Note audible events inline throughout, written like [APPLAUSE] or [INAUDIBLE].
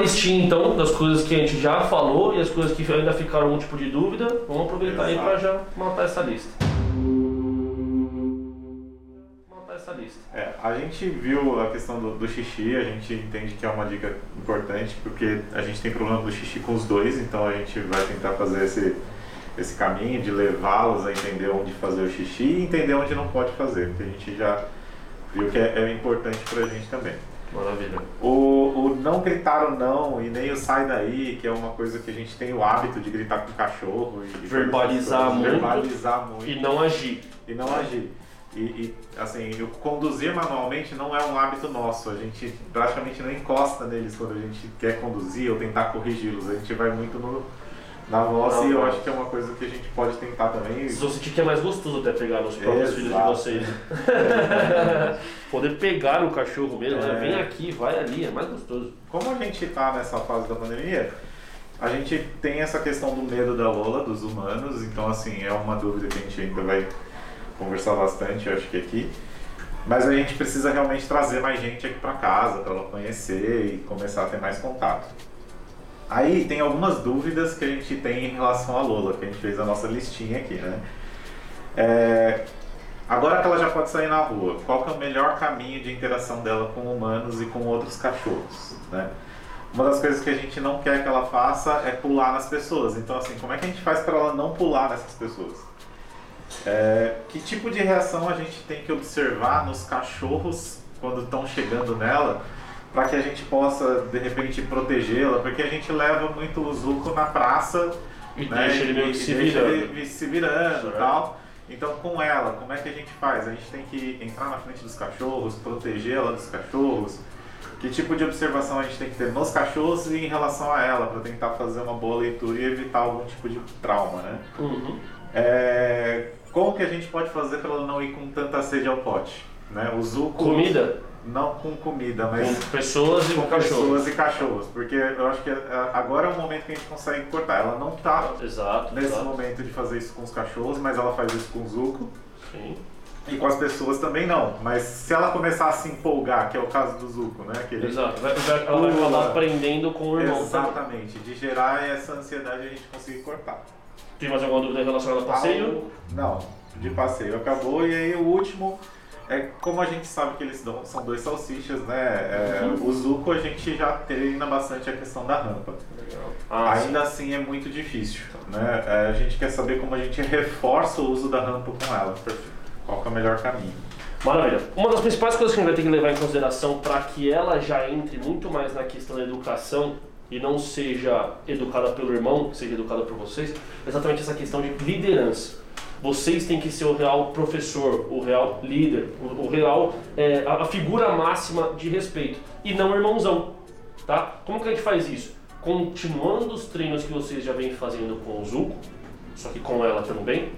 listinha então das coisas que a gente já falou e as coisas que ainda ficaram algum tipo de dúvida. Vamos aproveitar aí Exato. para já montar essa lista. Montar essa lista. É, a gente viu a questão do, do xixi, a gente entende que é uma dica importante, porque a gente tem problema do xixi com os dois, então a gente vai tentar fazer esse, esse caminho de levá-los a entender onde fazer o xixi e entender onde não pode fazer, porque a gente já viu que é, é importante pra gente também. Maravilha. O, o não gritar o não e nem o sai daí, que é uma coisa que a gente tem o hábito de gritar com o cachorro e Verbalizar coisas, muito. verbalizar muito E não agir. e não agir. E, e, assim, o conduzir manualmente não é um hábito nosso. A gente praticamente não encosta neles quando a gente quer conduzir ou tentar corrigi-los. A gente vai muito no, na voz Na e eu acho que é uma coisa que a gente pode tentar também. Vocês vão sentir que é mais gostoso até pegar nos próprios filhos de vocês. [LAUGHS] Poder pegar o cachorro mesmo, né? É. vem aqui, vai ali, é mais gostoso. Como a gente está nessa fase da pandemia, a gente tem essa questão do medo da Lola, dos humanos, então assim, é uma dúvida que a gente ainda vai conversar bastante, eu acho que aqui. Mas a gente precisa realmente trazer mais gente aqui para casa, para ela conhecer e começar a ter mais contato. Aí tem algumas dúvidas que a gente tem em relação à Lola, que a gente fez a nossa listinha aqui, né? É, agora que ela já pode sair na rua, qual que é o melhor caminho de interação dela com humanos e com outros cachorros, né? Uma das coisas que a gente não quer que ela faça é pular nas pessoas. Então, assim, como é que a gente faz para ela não pular nessas pessoas? É, que tipo de reação a gente tem que observar nos cachorros quando estão chegando nela para que a gente possa, de repente, protegê-la? Porque a gente leva muito o Zuko na praça E né, deixa ele meio e- que se virando. ele se virando Certo. e tal. Então, com ela, como é que a gente faz? A gente tem que entrar na frente dos cachorros, protegê-la dos cachorros. Que tipo de observação a gente tem que ter nos cachorros e em relação a ela, para tentar fazer uma boa leitura e evitar algum tipo de trauma, né? Uhum. É, como que a gente pode fazer para ela não ir com tanta sede ao pote? Né? O Zuko... Comida Não com comida, mas com pessoas e com com pessoas e cachorros. Porque eu acho que é, agora é o momento que a gente consegue cortar. Ela não tá Exato, nesse exato. momento de fazer isso com os cachorros, mas ela faz isso com o Zuko. Sim. E com as pessoas também não. Mas se ela começar a se empolgar, que é o caso do Zuko, né? Que ele- Exato. Ela vai acabar aprendendo com o irmão. também. Exatamente. De gerar essa ansiedade a gente conseguir cortar. Tem mais alguma dúvida relacionada ao passeio? Não, de passeio acabou. E aí o último é como a gente sabe que eles dão, são dois salsichas, né? É. O Zuko a gente já treina bastante a questão da rampa. Ah, Ainda assim é muito difícil, né? É, A gente quer saber como a gente [LAUGHS] reforça o uso da rampa com ela. Qual é o melhor caminho? Maravilha. Uma das principais coisas que a gente vai ter que levar em consideração para que ela já entre muito mais na questão da educação e não seja educada pelo irmão, seja educada por vocês, é exatamente essa questão de liderança. Vocês têm que ser o real professor, o real líder, o, o real é, a, a figura máxima de respeito e não irmãozão, tá? Como que a gente faz isso? Continuando os treinos que vocês já vêm fazendo com o Zuko, só que com ela também,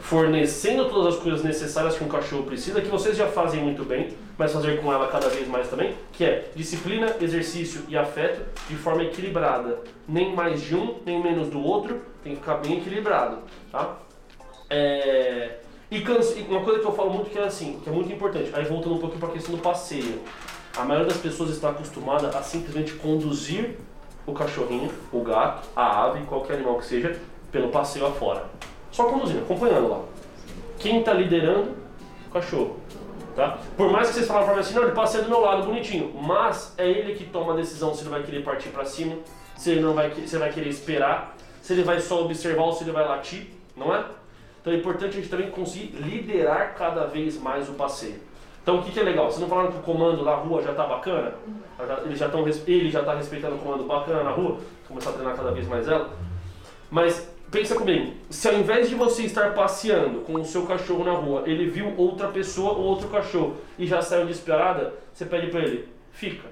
fornecendo todas as coisas necessárias que um cachorro precisa, que vocês já fazem muito bem, mas fazer com ela cada vez mais também, que é disciplina, exercício e afeto de forma equilibrada. Nem mais de um, nem menos do outro, tem que ficar bem equilibrado, tá? É, E cansa- e uma coisa que eu falo muito que é assim, que é muito importante, aí voltando um pouquinho para a questão do passeio. A maioria das pessoas está acostumada a simplesmente conduzir o cachorrinho, o gato, a ave, qualquer animal que seja, pelo passeio afora. Só conduzindo, acompanhando lá. Quem está liderando? O cachorro. Tá? Por mais que vocês falam pra mim assim, não, ele passeia do meu lado, bonitinho. Mas é ele que toma a decisão se ele vai querer partir para cima, se ele não vai, se ele vai querer esperar, se ele vai só observar ou se ele vai latir, não é? Então é importante a gente também conseguir liderar cada vez mais o passeio. Então o que, que é legal? Vocês não falaram que o comando na rua já tá bacana? Já- Eles já tão, ele já está respeitando o comando bacana na rua, começar a treinar cada vez mais ela. Mas pensa comigo, se ao invés de você estar passeando com o seu cachorro na rua, ele viu outra pessoa ou outro cachorro e já saiu desesperada, você pede para ele, fica.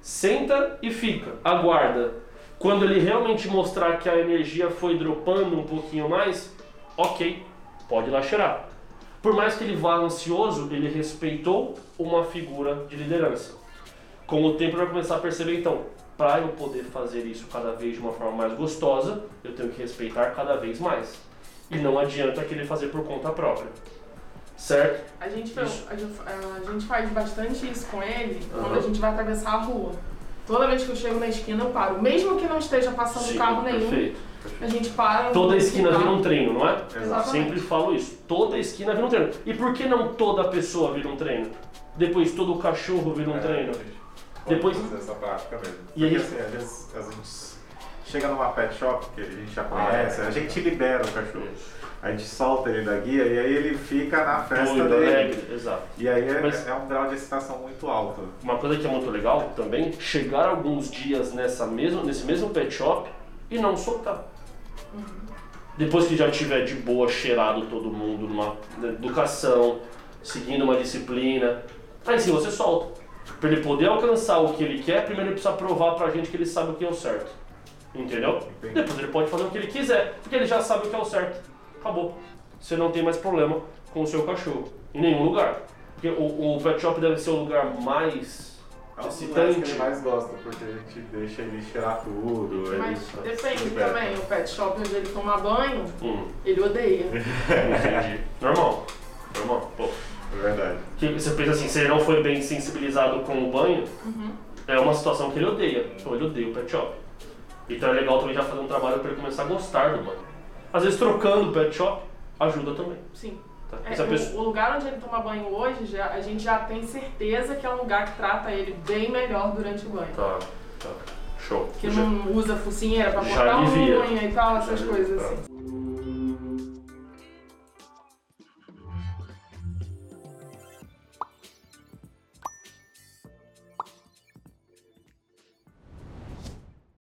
Senta e fica, aguarda. Quando ele realmente mostrar que a energia foi dropando um pouquinho mais, ok, pode ir lá cheirar. Por mais que ele vá ansioso, ele respeitou uma figura de liderança. Com o tempo ele vai começar a perceber, então, para eu poder fazer isso cada vez de uma forma mais gostosa, eu tenho que respeitar cada vez mais. E não adianta querer fazer por conta própria. Certo? A gente, a, gente, a gente faz bastante isso com ele quando Aham. a gente vai atravessar a rua. Toda vez que eu chego na esquina, eu paro. Mesmo que não esteja passando Sim, carro nenhum, perfeito. a gente para. Toda esquina vira um treino, não é? Exatamente. Sempre falo isso. Toda esquina vira um treino. E por que não toda pessoa vira um treino? Depois todo cachorro vira um É, treino. Depois- essa prática mesmo. E aí- assim, às vezes a gente chega numa pet shop que a gente já conhece, a gente libera o cachorro. A gente solta ele da guia e aí ele fica na festa Doido, dele. alegre, exato. E aí é, Mas- é um grau de excitação muito alto. Uma coisa que é muito legal também, chegar alguns dias nessa mesma, nesse mesmo pet shop e não soltar. Depois que já tiver de boa cheirado todo mundo numa educação, seguindo uma disciplina, aí sim você solta. Para ele poder alcançar o que ele quer, primeiro ele precisa provar pra gente que ele sabe o que é o certo. Entendeu? Entendi. Depois ele pode fazer o que ele quiser, porque ele já sabe o que é o certo. Acabou. Você não tem mais problema com o seu cachorro. Em nenhum lugar. Porque o, o pet shop deve ser o lugar mais É lugares que excitante. ele mais gosta, porque a gente deixa ele cheirar tudo. Mas ele depende libera. também. O pet shop onde ele toma banho, Hum, ele odeia. [LAUGHS] entendi. Normal. Normal. Pô. É verdade. Que você pensa assim, se ele não foi bem sensibilizado com o banho, é uma situação que ele odeia. Então ele odeia o pet shop. Então é legal também já fazer um trabalho para ele começar a gostar do banho. Às vezes trocando o pet shop ajuda também. Sim. Tá? É, a pessoa- o, o lugar onde ele toma banho hoje, já- a gente já tem certeza que é um lugar que trata ele bem melhor durante o banho. Tá, tá. Show. Que Já- não usa focinheira pra cortar unha e tal, essas Já coisas tá. assim.